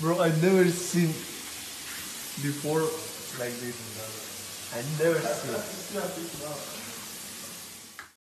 Bro, I've never seen before like this. I never seen.